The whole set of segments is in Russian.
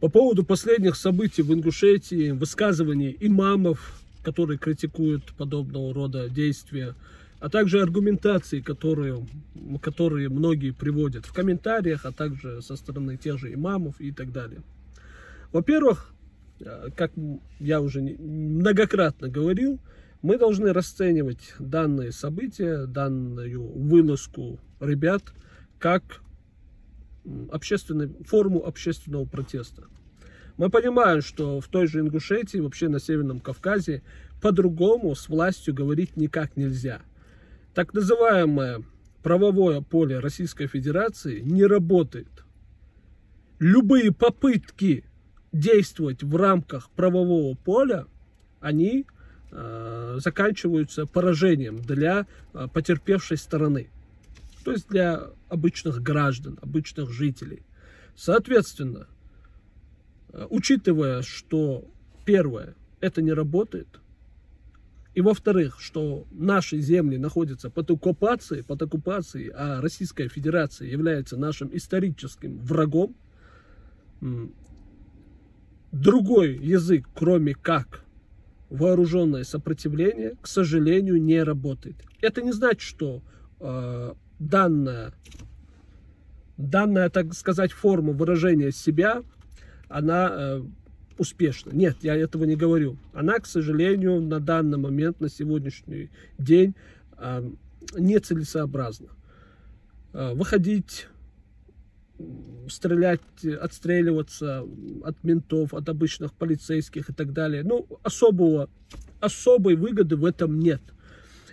По поводу последних событий в Ингушетии, высказываний имамов, которые критикуют подобного рода действия, а также аргументации, которые, которые многие приводят в комментариях, а также со стороны тех же имамов и так далее. Во-первых, э, как я уже многократно говорил, мы должны расценивать данные события, данную вылазку ребят, как общественный, форму общественного протеста. Мы понимаем, что в той же Ингушетии, вообще на Северном Кавказе, по-другому с властью говорить никак нельзя. Так называемое правовое поле Российской Федерации не работает. Любые попытки действовать в рамках правового поля, они э, заканчиваются поражением для э, потерпевшей стороны. То есть для обычных граждан, обычных жителей. Соответственно, э, учитывая, что первое, это не работает, и во-вторых, что наши земли находятся под оккупацией, под оккупацией, а Российская Федерация является нашим историческим врагом, другой язык, кроме как вооруженное сопротивление, к сожалению, не работает. Это не значит, что э, данная, данная, так сказать, форма выражения себя, она э, успешна. Нет, я этого не говорю. Она, к сожалению, на данный момент, на сегодняшний день э, нецелесообразна. Э, выходить стрелять, отстреливаться от ментов, от обычных полицейских и так далее. Ну, особого, особой выгоды в этом нет.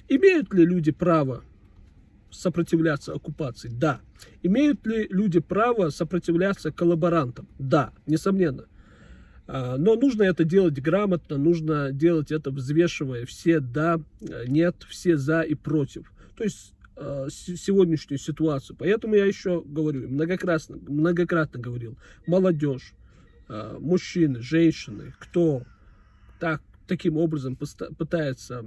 Имеют ли люди право сопротивляться оккупации? Да. Имеют ли люди право сопротивляться коллаборантам? Да, несомненно. А, но нужно это делать грамотно, нужно делать это взвешивая все да, нет, все за и против. То есть Э, сегодняшнюю ситуацию. Поэтому я еще говорю, многократно, многократно говорил, молодежь, э, мужчины, женщины, кто так, таким образом пытается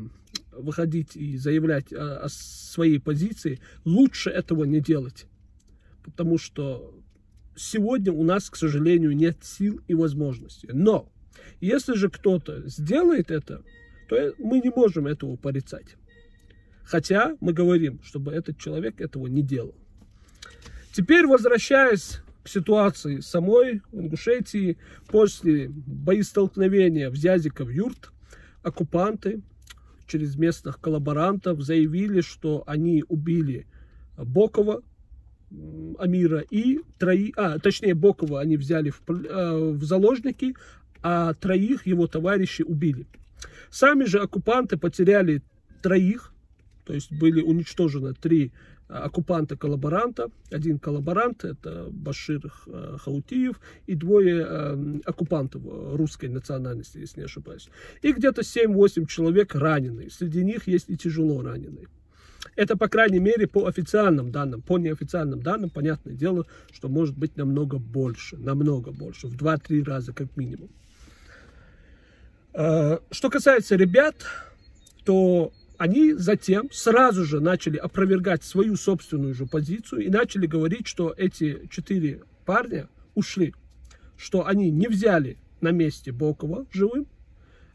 выходить и заявлять о своей позиции, лучше этого не делать. Потому что сегодня у нас, к сожалению, нет сил и возможностей. Но если же кто-то сделает это, то мы не можем этого порицать. Хотя мы говорим, чтобы этот человек этого не делал. Теперь возвращаясь к ситуации самой в Ингушетии, после боестолкновения в Зязиков юрт, оккупанты через местных коллаборантов заявили, что они убили Бокова, Амира и трои, а, точнее Бокова они взяли в, э, в заложники, а троих его товарищи убили. Сами же оккупанты потеряли троих то есть были уничтожены три а, оккупанта-коллаборанта. Один коллаборант, это Башир э, Хаутиев, и двое э, оккупантов русской национальности, если не ошибаюсь. И где-то 7-8 человек раненые. Среди них есть и тяжело раненые. Это, по крайней мере, по официальным данным. По неофициальным данным, понятное дело, что может быть намного больше. Намного больше. В 2-3 раза как минимум. Э, что касается ребят, то они затем сразу же начали опровергать свою собственную же позицию и начали говорить, что эти четыре парня ушли, что они не взяли на месте Бокова живым,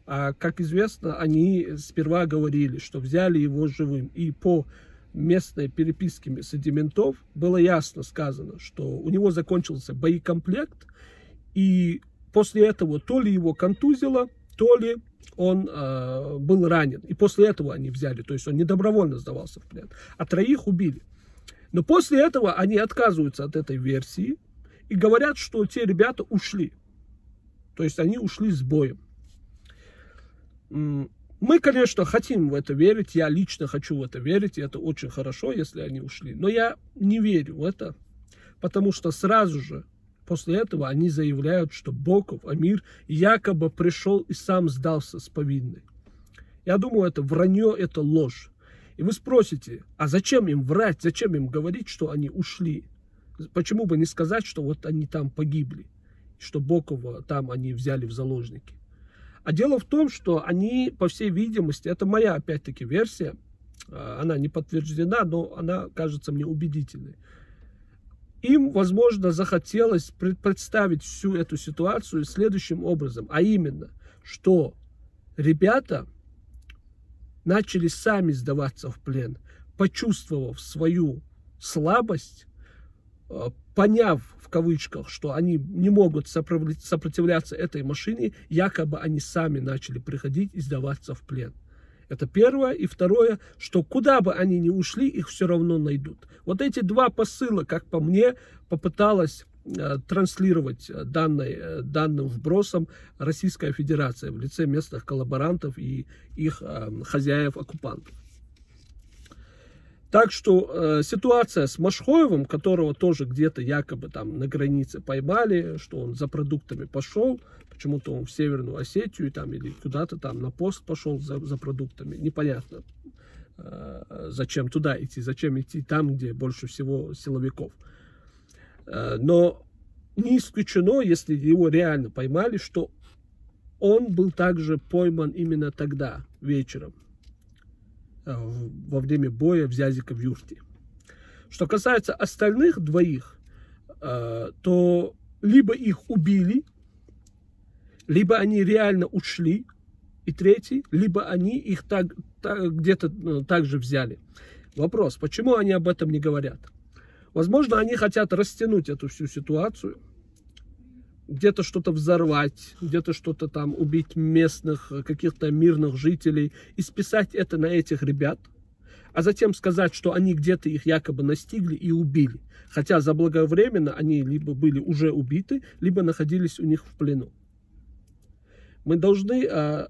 а, как известно, они сперва говорили, что взяли его живым. И по местной переписке среди ментов было ясно сказано, что у него закончился боекомплект, и после этого то ли его контузило, то ли он э, был ранен. И после этого они взяли, то есть он не добровольно сдавался в плен. А троих убили. Но после этого они отказываются от этой версии и говорят, что те ребята ушли. То есть они ушли с боем. Мы, конечно, хотим в это верить, я лично хочу в это верить, и это очень хорошо, если они ушли. Но я не верю в это, потому что сразу же После этого они заявляют, что Боков, Амир, якобы пришел и сам сдался с повинной. Я думаю, это вранье, это ложь. И вы спросите, а зачем им врать, зачем им говорить, что они ушли? Почему бы не сказать, что вот они там погибли, что Бокова там они взяли в заложники? А дело в том, что они, по всей видимости, это моя опять-таки версия, а, она не подтверждена, но она кажется мне убедительной. Им, возможно, захотелось представить всю эту ситуацию следующим образом, а именно, что ребята начали сами сдаваться в плен, почувствовав свою слабость, э, поняв в кавычках, что они не могут сопротивляться этой машине, якобы они сами начали приходить и сдаваться в плен. Это первое. И второе, что куда бы они ни ушли, их все равно найдут. Вот эти два посыла, как по мне, попыталась э, транслировать данной, э, данным вбросом Российская Федерация в лице местных коллаборантов и их э, хозяев-оккупантов. Так что э, ситуация с Машхоевым, которого тоже где-то якобы там на границе поймали, что он за продуктами пошел, почему-то он в Северную Осетию там или куда-то там на пост пошел за, за продуктами, непонятно, э, зачем туда идти, зачем идти там, где больше всего силовиков. Э, но не исключено, если его реально поймали, что он был также пойман именно тогда, вечером. Э, во время боя в Зязика в юрте. Что касается остальных двоих, э, то либо их убили, либо они реально ушли, и третий, либо они их так, так, где-то ну, также взяли. Вопрос, почему они об этом не говорят? Возможно, они хотят растянуть эту всю ситуацию – где-то что-то взорвать, где-то что-то там убить местных э, каких-то мирных жителей и списать это на этих ребят, а затем сказать, что они где-то их якобы настигли и убили, хотя заблаговременно они либо были уже убиты, либо находились у них в плену. Мы должны э,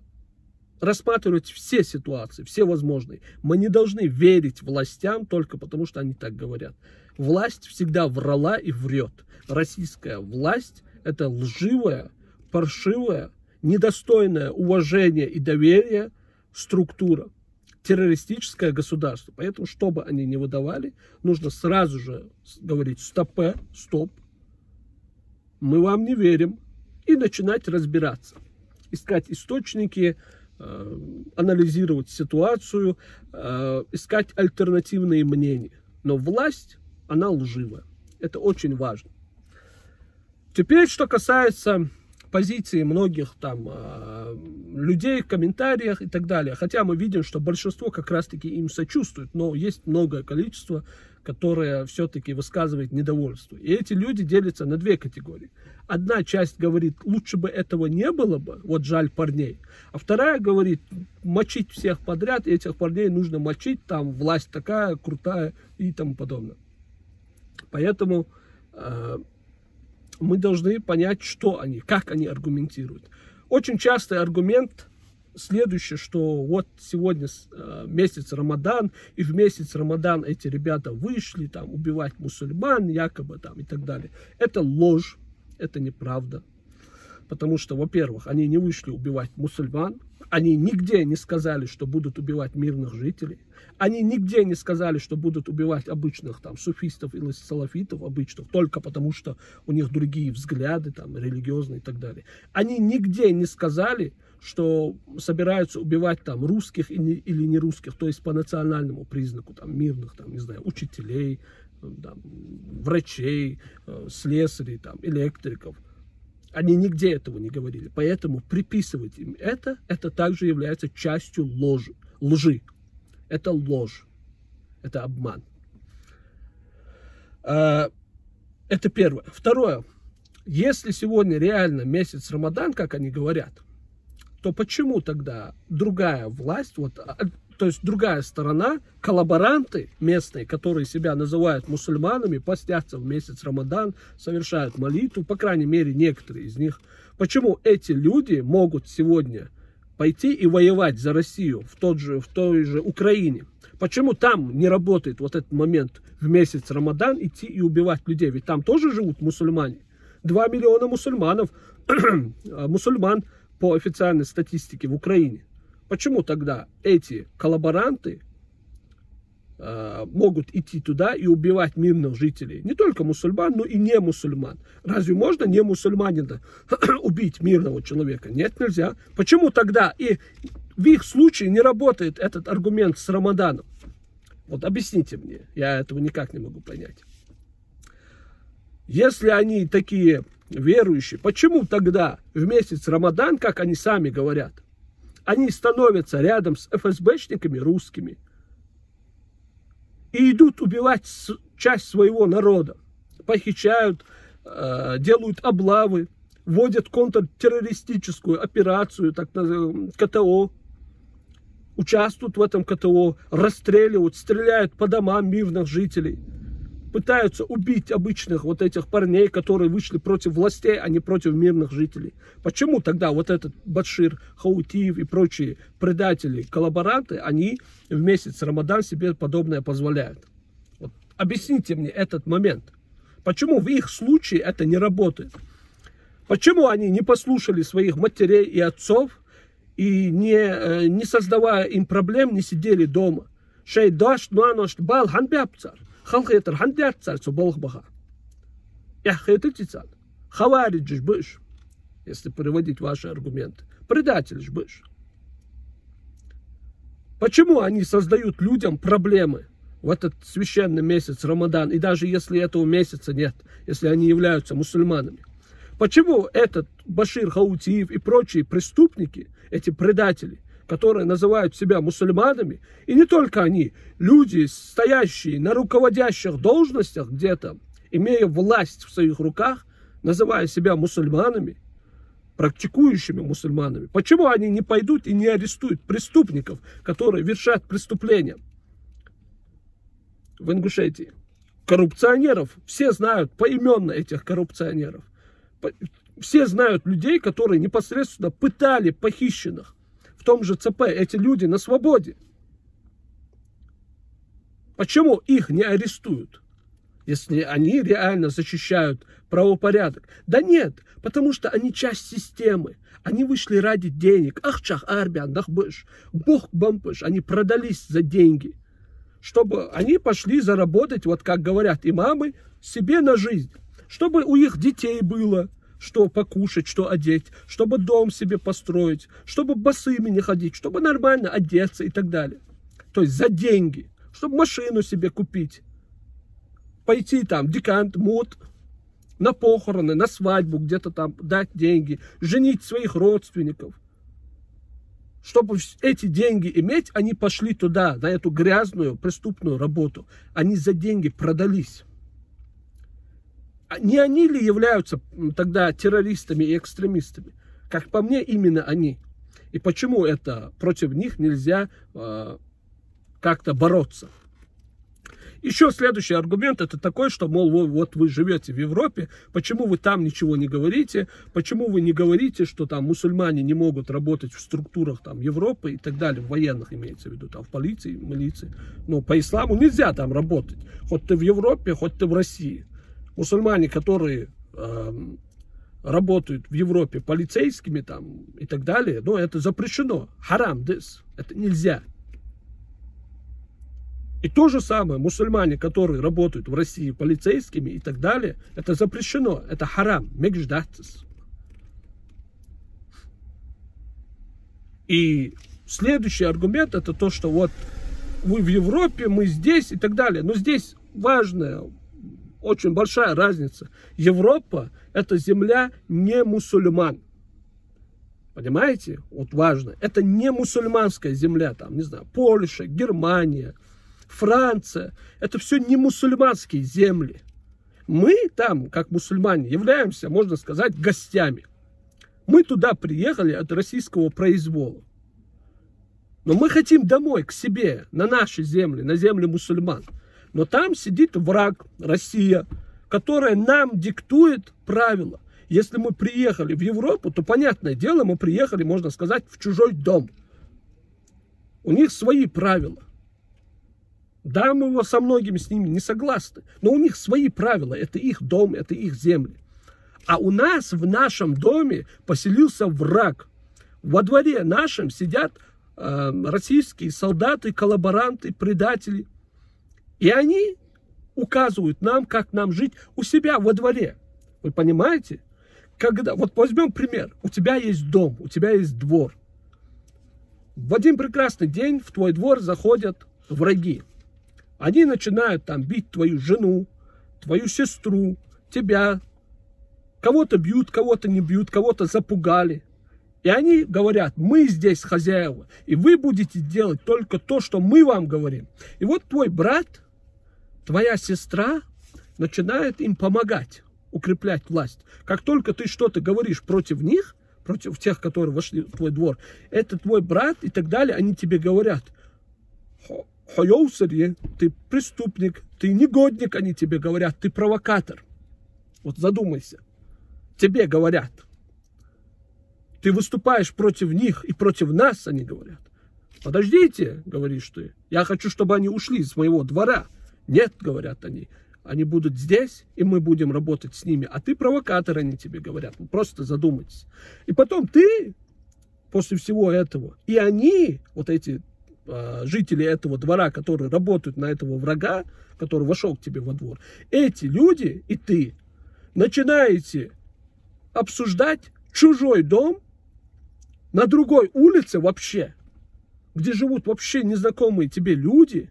рассматривать все ситуации, все возможные. Мы не должны верить властям только потому, что они так говорят. Власть всегда врала и врет. Российская власть это лживая, паршивая, недостойная уважения и доверия структура, террористическое государство. Поэтому, что бы они ни выдавали, нужно сразу же говорить стопе, стоп, мы вам не верим, и начинать разбираться, искать источники, э, анализировать ситуацию, э, искать альтернативные мнения. Но власть, она лживая. Это очень важно. Теперь, что касается позиции многих там а, людей в комментариях и так далее. Хотя мы видим, что большинство как раз-таки им сочувствует, но есть многое количество, которое все-таки высказывает недовольство. И эти люди делятся на две категории. Одна часть говорит, лучше бы этого не было бы, вот жаль парней. А вторая говорит, мочить всех подряд, этих парней нужно мочить, там власть такая крутая и тому подобное. Поэтому а, мы должны понять, что они, как они аргументируют. Очень частый аргумент следующий, что вот сегодня э, месяц Рамадан, и в месяц Рамадан эти ребята вышли там убивать мусульман, якобы там и так далее. Это ложь, это неправда. Потому что, во-первых, они не вышли убивать мусульман, они нигде не сказали, что будут убивать мирных жителей. Они нигде не сказали, что будут убивать обычных там суфистов или салафитов обычных, только потому что у них другие взгляды там религиозные и так далее. Они нигде не сказали, что собираются убивать там русских или не русских, то есть по национальному признаку, там мирных, там, не знаю, учителей, там, врачей, э, слесарей, там, электриков. Они нигде этого не говорили. Поэтому приписывать им это, это также является частью ложи, лжи. Это ложь. Это обман. А, это первое. Второе. Если сегодня реально месяц Рамадан, как они говорят, то почему тогда другая власть, вот а, то есть другая сторона, коллаборанты местные, которые себя называют мусульманами, постятся в месяц Рамадан, совершают молитву, по крайней мере некоторые из них. Почему эти люди могут сегодня пойти и воевать за Россию в, тот же, в той же Украине? Почему там не работает вот этот момент в месяц Рамадан идти и убивать людей? Ведь там тоже живут мусульмане. Два миллиона мусульманов, мусульман по официальной статистике в Украине. Почему тогда эти коллаборанты э, могут идти туда и убивать мирных жителей? Не только мусульман, но и не мусульман. Разве можно не мусульманина убить мирного человека? Нет, нельзя. Почему тогда и в их случае не работает этот аргумент с Рамаданом? Вот объясните мне, я этого никак не могу понять. Если они такие верующие, почему тогда в месяц Рамадан, как они сами говорят, они становятся рядом с ФСБшниками русскими и идут убивать часть своего народа, похищают, э, делают облавы, вводят контртеррористическую операцию, так называемую КТО, участвуют в этом КТО, расстреливают, стреляют по домам мирных жителей – пытаются убить обычных вот этих парней, которые вышли против властей, а не против мирных жителей. Почему тогда вот этот Башир, Хаутиев и прочие предатели, коллаборанты, они в месяц Рамадан себе подобное позволяют? Вот объясните мне этот момент. Почему в их случае это не работает? Почему они не послушали своих матерей и отцов и не, э, не создавая им проблем, не сидели дома? Шей дашт, нуанош, бал, ханбябцар. خلقيتر حندات царь цуболх баха. Я хейтицан. Хаваридж быш. Если переводить ваши аргументы. Предатель ж быш. Почему они создают людям проблемы в этот священный месяц Рамадан, и даже если этого месяца нет, если они являются мусульманами? Почему этот Башир Хаутиев и прочие преступники, эти предатели, которые называют себя мусульманами, и не только они, люди, стоящие на руководящих должностях где-то, имея власть в своих руках, называя себя мусульманами, практикующими мусульманами, почему они не пойдут и не арестуют преступников, которые вершат преступления в Ингушетии? Коррупционеров, все знают поименно этих коррупционеров. Все знают людей, которые непосредственно пытали похищенных в том же ЦП эти люди на свободе. Почему их не арестуют, если они реально защищают правопорядок? Да нет, потому что они часть системы. Они вышли ради денег. Ахчах арбян, дахбыш, бог бампыш. Они продались за деньги. Чтобы они пошли заработать, вот как говорят имамы, себе на жизнь. Чтобы у их детей было, что покушать, что одеть, чтобы дом себе построить, чтобы босыми не ходить, чтобы нормально одеться и так далее. То есть за деньги, чтобы машину себе купить, пойти там, декант, мут, на похороны, на свадьбу, где-то там дать деньги, женить своих родственников. Чтобы эти деньги иметь, они пошли туда, на эту грязную преступную работу. Они за деньги продались. А не они ли являются тогда террористами и экстремистами? Как по мне, именно они. И почему это против них нельзя э, как-то бороться? Еще следующий аргумент это такой, что, мол, вы, вот вы живете в Европе, почему вы там ничего не говорите, почему вы не говорите, что там мусульмане не могут работать в структурах там Европы и так далее, в военных имеется в виду, там в полиции, милиции. Но по исламу нельзя там работать, хоть ты в Европе, хоть ты в России мусульмане, которые э, работают в Европе полицейскими там и так далее, но это запрещено. Харам, this. Это нельзя. И то же самое, мусульмане, которые работают в России полицейскими и так далее, это запрещено. Это харам, мегждатис. И следующий аргумент это то, что вот вы в Европе, мы здесь и так далее. Но здесь важное очень большая разница. Европа – это земля не мусульман. Понимаете? Вот важно. Это не мусульманская земля, там, не знаю, Польша, Германия, Франция. Это все не мусульманские земли. Мы там, как мусульмане, являемся, можно сказать, гостями. Мы туда приехали от российского произвола. Но мы хотим домой, к себе, на наши земли, на земли мусульман. Но там сидит враг, Россия, которая нам диктует правила. Если мы приехали в Европу, то, понятное дело, мы приехали, можно сказать, в чужой дом. У них свои правила. Да, мы со многими с ними не согласны, но у них свои правила. Это их дом, это их земли. А у нас в нашем доме поселился враг. Во дворе нашем сидят э, российские солдаты, коллаборанты, предатели. И они указывают нам, как нам жить у себя во дворе. Вы понимаете? Когда, вот возьмем пример. У тебя есть дом, у тебя есть двор. В один прекрасный день в твой двор заходят враги. Они начинают там бить твою жену, твою сестру, тебя. Кого-то бьют, кого-то не бьют, кого-то запугали. И они говорят, мы здесь хозяева, и вы будете делать только то, что мы вам говорим. И вот твой брат, твоя сестра начинает им помогать, укреплять власть. Как только ты что-то говоришь против них, против тех, которые вошли в твой двор, это твой брат и так далее, они тебе говорят, Хайоусарье, ты преступник, ты негодник, они тебе говорят, ты провокатор. Вот задумайся. Тебе говорят. Ты выступаешь против них и против нас, они говорят. Подождите, говоришь ты. Я хочу, чтобы они ушли из моего двора. Нет, говорят они. Они будут здесь, и мы будем работать с ними. А ты провокатор, они тебе говорят. Ну, просто задумайтесь. И потом ты, после всего этого, и они, вот эти э, жители этого двора, которые работают на этого врага, который вошел к тебе во двор, эти люди и ты начинаете обсуждать чужой дом на другой улице вообще, где живут вообще незнакомые тебе люди,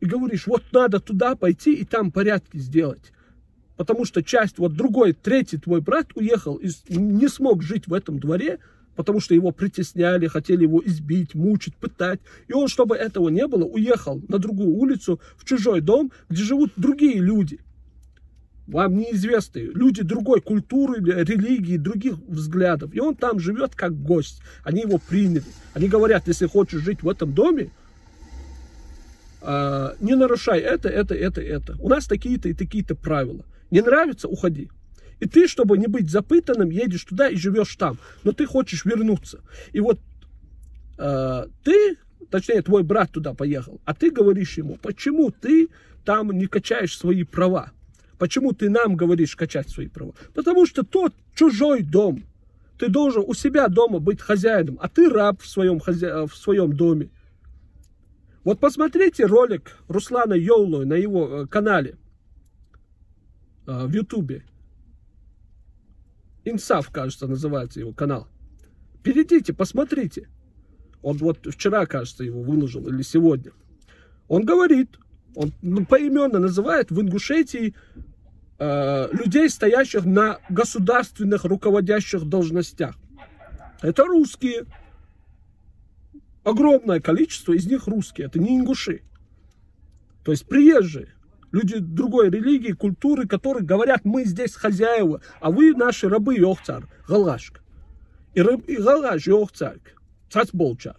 и говоришь, вот надо туда пойти и там порядки сделать. Потому что часть, вот другой, третий твой брат уехал и не смог жить в этом дворе, потому что его притесняли, хотели его избить, мучить, пытать. И он, чтобы этого не было, уехал на другую улицу, в чужой дом, где живут другие люди – вам неизвестные, люди другой культуры, религии, других взглядов. И он там живет как гость. Они его приняли. Они говорят, если хочешь жить в этом доме, э, не нарушай это, это, это, это. У нас такие-то и такие-то правила. Не нравится, уходи. И ты, чтобы не быть запытанным, едешь туда и живешь там. Но ты хочешь вернуться. И вот э, ты, точнее, твой брат туда поехал, а ты говоришь ему, почему ты там не качаешь свои права. Почему ты нам говоришь качать свои права? Потому что тот чужой дом. Ты должен у себя дома быть хозяином, а ты раб в своем, хозя... в своем доме. Вот посмотрите ролик Руслана Йоуло на его э, канале э, в Ютубе. Инсаф, кажется, называется его канал. Перейдите, посмотрите. Он вот вчера, кажется, его выложил или сегодня. Он говорит, он ну, поименно называет в Ингушетии Э, людей, стоящих на государственных руководящих должностях. Это русские. Огромное количество из них русские. Это не ингуши. То есть приезжие. Люди другой религии, культуры, которые говорят, мы здесь хозяева, а вы наши рабы йохцар, галашк. И, раб, и галаш йохцар, цац болчар.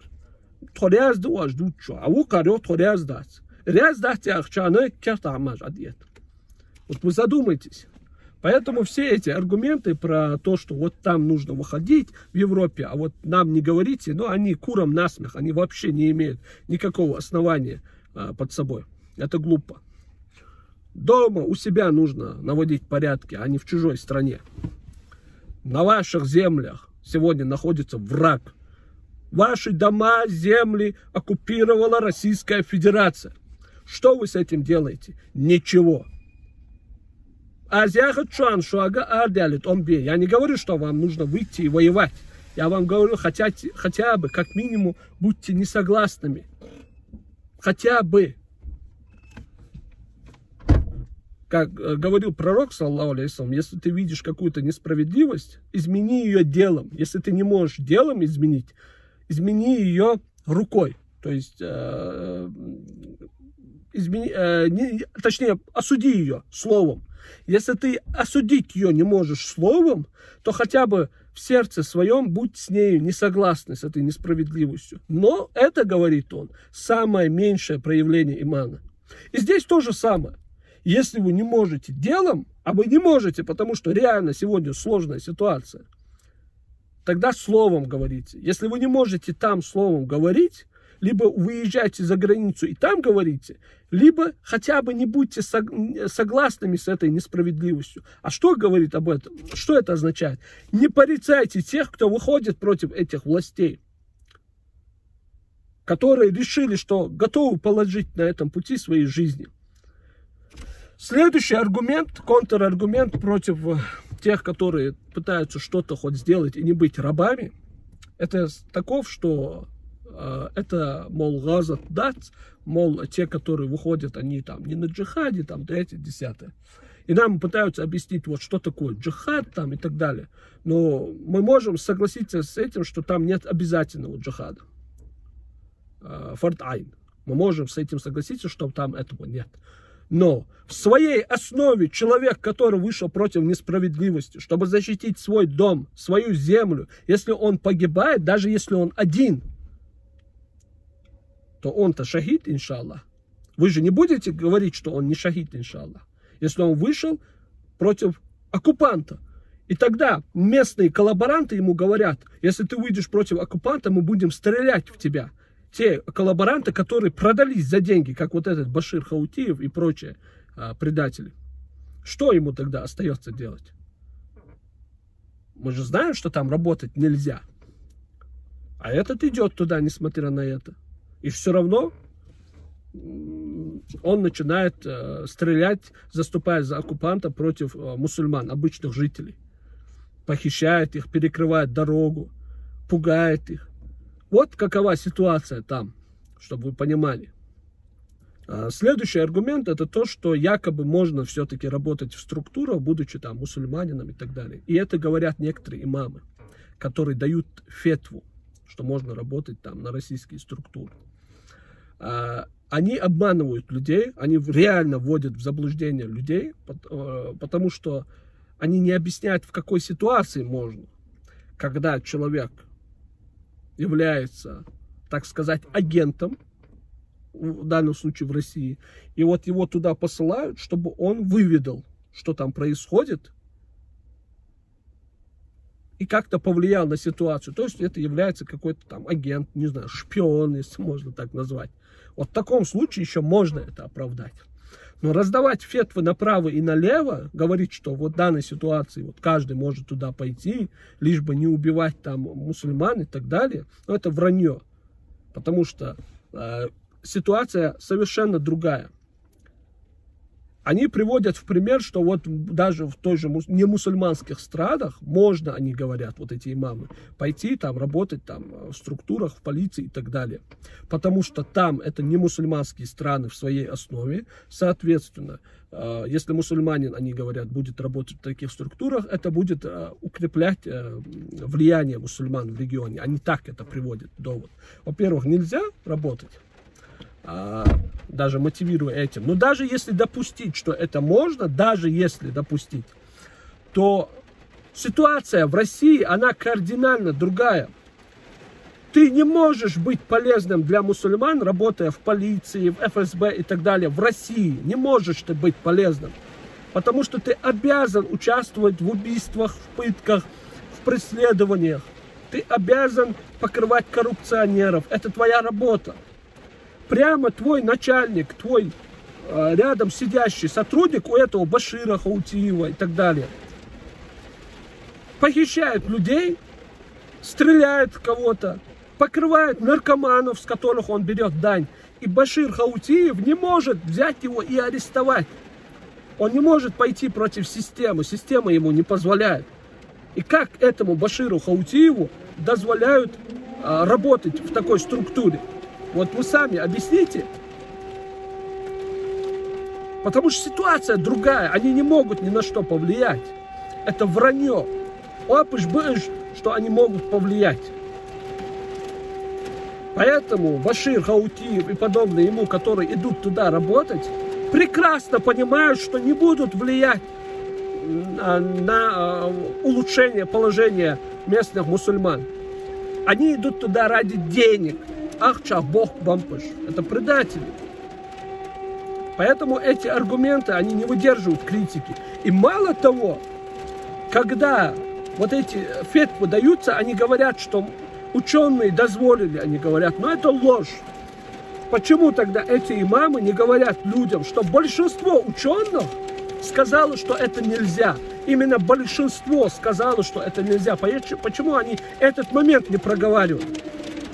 Торяз дуаш дучо, а вы карё торяз дац. Ряз дац яхчаны керт амаж адьет. Вот вы задумайтесь. Поэтому все эти аргументы про то, что вот там нужно выходить в Европе, а вот нам не говорите, ну, они куром насмех, они вообще не имеют никакого основания а, под собой. Это глупо. Дома у себя нужно наводить порядки, а не в чужой стране. На ваших землях сегодня находится враг. Ваши дома, земли оккупировала Российская Федерация. Что вы с этим делаете? Ничего. Я не говорю, что вам нужно выйти и воевать. Я вам говорю, хотя, хотя бы, как минимум, будьте несогласными. Хотя бы. Как э, говорил пророк, саллаху алейсалам, если ты видишь какую-то несправедливость, измени ее делом. Если ты не можешь делом изменить, измени ее рукой. То есть, э, измени, э, не, точнее, осуди ее словом. Если ты осудить ее не можешь словом, то хотя бы в сердце своем будь с нею не согласны, с этой несправедливостью. Но это, говорит он, самое меньшее проявление имана. И здесь то же самое. Если вы не можете делом, а вы не можете, потому что реально сегодня сложная ситуация, тогда словом говорите. Если вы не можете там словом говорить, либо выезжайте за границу и там говорите, либо хотя бы не будьте согласными с этой несправедливостью. А что говорит об этом? Что это означает? Не порицайте тех, кто выходит против этих властей, которые решили, что готовы положить на этом пути своей жизни. Следующий аргумент, контраргумент против тех, которые пытаются что-то хоть сделать и не быть рабами, это таков, что Э, это, мол, газат дать, мол, те, которые выходят, они там не на джихаде, там, третье, десятое. И нам пытаются объяснить, вот что такое джихад там и так далее. Но мы можем согласиться с этим, что там нет обязательного джихада. А, Фардайн. Мы можем с этим согласиться, что там этого нет. Но в своей основе человек, который вышел против несправедливости, чтобы защитить свой дом, свою землю, если он погибает, даже если он один, то он-то шахид, иншаллах. Вы же не будете говорить, что он не шахид, иншаллах. Если он вышел против оккупанта. И тогда местные коллаборанты ему говорят, если ты выйдешь против оккупанта, мы будем стрелять в тебя те коллаборанты, которые продались за деньги, как вот этот Башир Хаутиев и прочие а, предатели. Что ему тогда остается делать? Мы же знаем, что там работать нельзя. А этот идет туда, несмотря на это. И все равно он начинает э, стрелять, заступая за оккупанта против э, мусульман, обычных жителей. Похищает их, перекрывает дорогу, пугает их. Вот какова ситуация там, чтобы вы понимали. А, следующий аргумент это то, что якобы можно все-таки работать в структурах, будучи там мусульманином и так далее. И это говорят некоторые имамы, которые дают фетву, что можно работать там на российские структуры. А, они обманывают людей, они реально вводят в заблуждение людей, э, потому что они не объясняют, в какой ситуации можно, когда человек является, так сказать, агентом, в данном случае в России, и вот его туда посылают, чтобы он выведал, что там происходит, и как-то повлиял на ситуацию. То есть это является какой-то там агент, не знаю, шпион, если можно так назвать. Вот в таком случае еще можно это оправдать. Но раздавать фетвы направо и налево, говорить, что вот в данной ситуации вот каждый может туда пойти, лишь бы не убивать там мусульман и так далее, ну, это вранье. Потому что э, ситуация совершенно другая они приводят в пример, что вот даже в той же немусульманских странах можно, они говорят, вот эти имамы, пойти там работать там в структурах, в полиции и так далее. Потому что там это не мусульманские страны в своей основе. Соответственно, э, если мусульманин, они говорят, будет работать в таких структурах, это будет э, укреплять э, влияние мусульман в регионе. Они так это приводят довод. Во-первых, нельзя работать даже мотивируя этим. Но даже если допустить, что это можно, даже если допустить, то ситуация в России, она кардинально другая. Ты не можешь быть полезным для мусульман, работая в полиции, в ФСБ и так далее, в России. Не можешь ты быть полезным. Потому что ты обязан участвовать в убийствах, в пытках, в преследованиях. Ты обязан покрывать коррупционеров. Это твоя работа прямо твой начальник, твой э, рядом сидящий сотрудник у этого Башира, Хаутиева и так далее, похищает людей, стреляет кого-то, покрывает наркоманов, с которых он берет дань. И Башир Хаутиев не может взять его и арестовать. Он не может пойти против системы, система ему не позволяет. И как этому Баширу Хаутиеву дозволяют а, работать в такой структуре? Вот вы сами объясните. Потому что ситуация другая. Они не могут ни на что повлиять. Это вранье. Опыш быш, что они могут повлиять. Поэтому Башир Хаутиев и подобные ему, которые идут туда работать, прекрасно понимают, что не будут влиять на, на э, улучшение положения местных мусульман. Они идут туда ради денег, Ахча, Бог Бампыш. Это предатели. Поэтому эти аргументы, они не выдерживают критики. И мало того, когда вот эти фетвы даются, они говорят, что ученые дозволили, они говорят, но это ложь. Почему тогда эти имамы не говорят людям, что большинство ученых сказало, что это нельзя? Именно большинство сказало, что это нельзя. Почему они этот момент не проговаривают?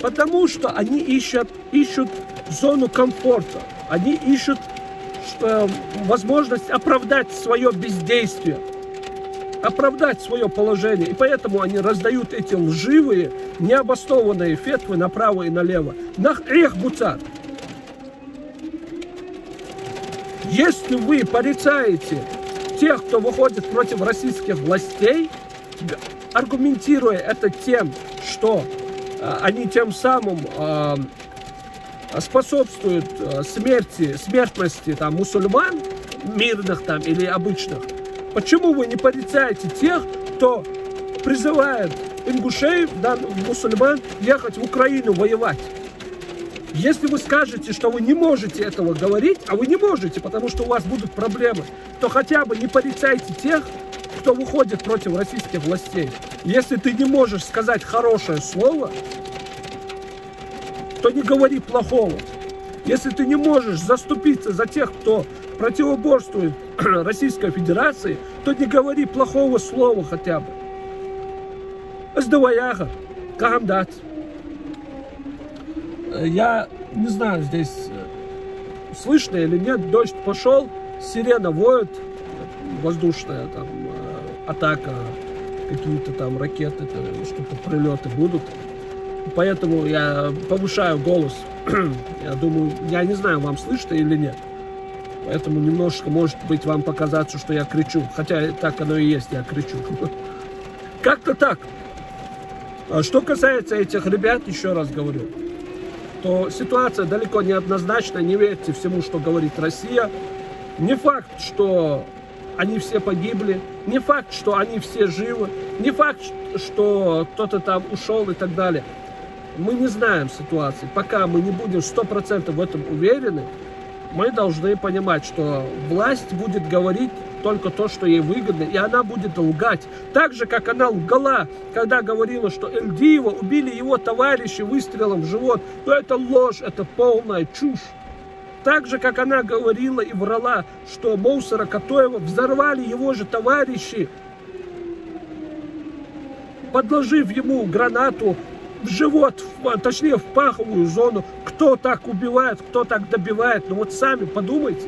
Потому что они ищут, ищут зону комфорта. Они ищут что, возможность оправдать свое бездействие. Оправдать свое положение. И поэтому они раздают эти лживые, необоснованные фетвы направо и налево. Нах эх буцат. Если вы порицаете тех, кто выходит против российских властей, аргументируя это тем, что э, они тем самым э, способствуют э, смерти, смертности там, мусульман, мирных там или обычных, почему вы не порицаете тех, кто призывает ингушей, да, мусульман, ехать в Украину воевать? Если вы скажете, что вы не можете этого говорить, а вы не можете, потому что у вас будут проблемы, то хотя бы не порицайте тех, кто выходит против российских властей. Если ты не можешь сказать хорошее слово, то не говори плохого. Если ты не можешь заступиться за тех, кто противоборствует Российской Федерации, то не говори плохого слова хотя бы. Сдаваяга, кагамдат. Я не знаю, здесь э, слышно или нет, дождь пошел, сирена воет, воздушная там э, атака, какие-то там ракеты, что-то прилеты будут. Поэтому я повышаю голос. я думаю, я не знаю, вам слышно или нет. Поэтому немножко, может быть, вам показаться, что я кричу. Хотя так оно и есть, я кричу. Как-то так. А что касается этих ребят, еще раз говорю, то ситуация далеко не однозначна. Не верьте всему, что говорит Россия. Не факт, что они все погибли. Не факт, что они все живы. Не факт, что кто-то там ушел и так далее. Мы не знаем ситуации. Пока мы не будем 100% в этом уверены, мы должны понимать, что власть будет говорить только то, что ей выгодно, и она будет лгать. Так же, как она лгала, когда говорила, что Эльдиева убили его товарищи выстрелом в живот. Но это ложь, это полная чушь. Так же, как она говорила и врала, что Моусара Катоева взорвали его же товарищи, подложив ему гранату в живот, в, точнее в паховую зону. Кто так убивает, кто так добивает. Ну вот сами подумайте.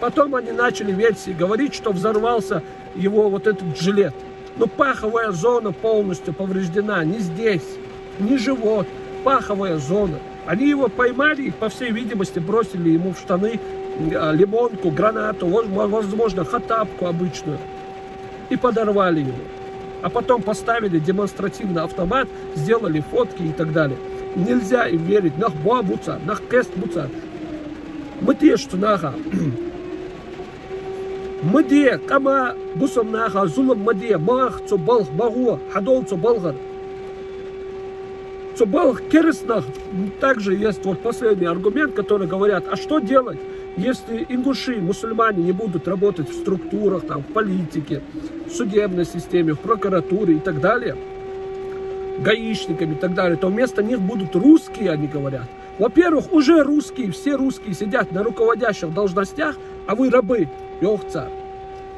Потом они начали версии говорить, что взорвался его вот этот жилет. Но паховая зона полностью повреждена. Не здесь, не живот, паховая зона. Они его поймали по всей видимости, бросили ему в штаны а, лимонку, гранату, возможно, хатапку обычную. И подорвали его а потом поставили демонстративно автомат, сделали фотки и так далее. Нельзя им верить. Нах буа буца, нах кест буца. Мы те, что наха. Мадия, кама бусам наха, зулам мадия, мах, цубалх, магуа, хадол цубалгар. Цубалх кереснах. Также есть вот последний аргумент, который говорят, а что делать? Если ингуши, мусульмане не будут работать в структурах, там, в политике, в судебной системе, в прокуратуре и так далее, гаишниками и так далее, то вместо них будут русские, они говорят. Во-первых, уже русские, все русские сидят на руководящих должностях, а вы рабы, Йохца.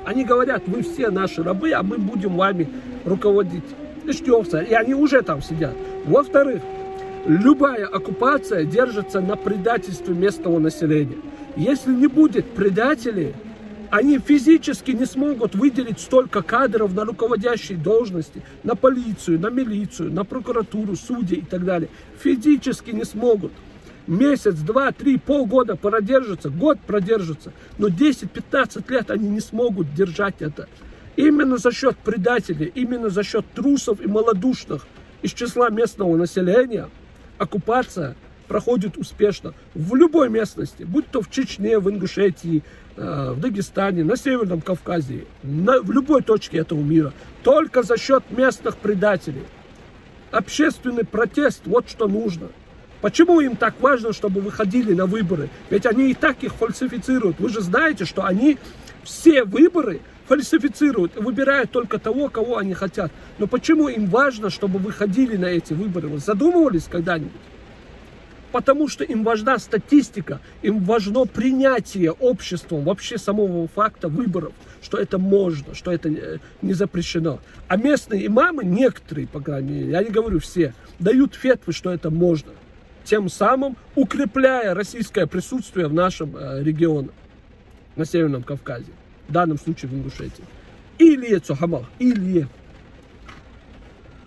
Они говорят, вы все наши рабы, а мы будем вами руководить. И они уже там сидят. Во-вторых, любая оккупация держится на предательстве местного населения. Если не будет предателей, они физически не смогут выделить столько кадров на руководящие должности, на полицию, на милицию, на прокуратуру, судей и так далее. Физически не смогут. Месяц, два, три, полгода продержатся, год продержатся, но 10-15 лет они не смогут держать это. Именно за счет предателей, именно за счет трусов и малодушных из числа местного населения оккупация проходит успешно в любой местности, будь то в Чечне, в Ингушетии, э, в Дагестане, на Северном Кавказе, на, в любой точке этого мира, только за счет местных предателей. Общественный протест, вот что нужно. Почему им так важно, чтобы выходили на выборы? Ведь они и так их фальсифицируют. Вы же знаете, что они все выборы фальсифицируют, выбирают только того, кого они хотят. Но почему им важно, чтобы выходили на эти выборы? Вы задумывались когда-нибудь? потому что им важна статистика, им важно принятие обществом вообще самого факта выборов, что это можно, что это не запрещено. А местные имамы, некоторые, по крайней мере, я не говорю все, дают фетвы, что это можно, тем самым укрепляя российское присутствие в нашем э, регионе, на Северном Кавказе, в данном случае в Ингушетии. Или Цухамах, или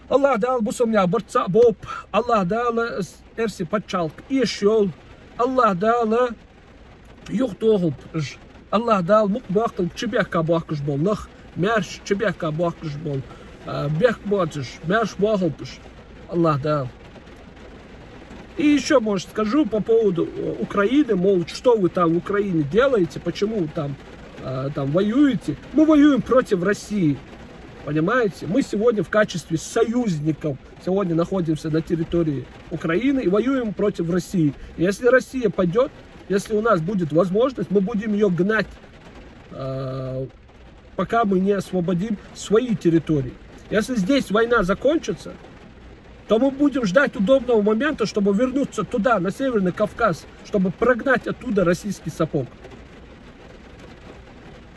Allah dal bu somnya burtsa bob. Allah dal ersi patchalk iş yol. Allah dal yok doğup Аллах дал, мук бахтал, чебех кабахкаш бол, нах, мерш, чебех кабахкаш бол, бех бачиш, мерш бахалпаш. Аллах дал. И еще, может, скажу по поводу э, Украины, мол, что вы там в Украине делаете, почему там, э, там воюете. Мы воюем против России, понимаете? Мы сегодня в качестве союзников сегодня находимся на территории Украины и воюем против России. Если Россия пойдет, если у нас будет возможность, мы будем ее гнать, э, пока мы не освободим свои территории. Если здесь война закончится, то мы будем ждать удобного момента, чтобы вернуться туда, на Северный Кавказ, чтобы прогнать оттуда российский сапог.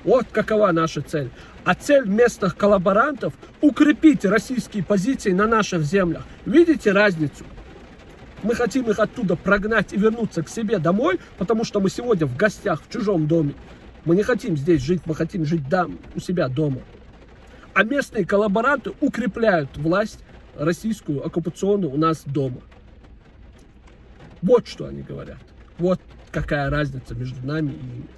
Вот какова наша цель. А цель местных коллаборантов – укрепить российские позиции на наших землях. Видите разницу? Мы хотим их оттуда прогнать и вернуться к себе домой, потому что мы сегодня в гостях в чужом доме. Мы не хотим здесь жить, мы хотим жить там, у себя дома. А местные коллаборанты укрепляют власть российскую оккупационную у нас дома. Вот что они говорят. Вот какая разница между нами и ими.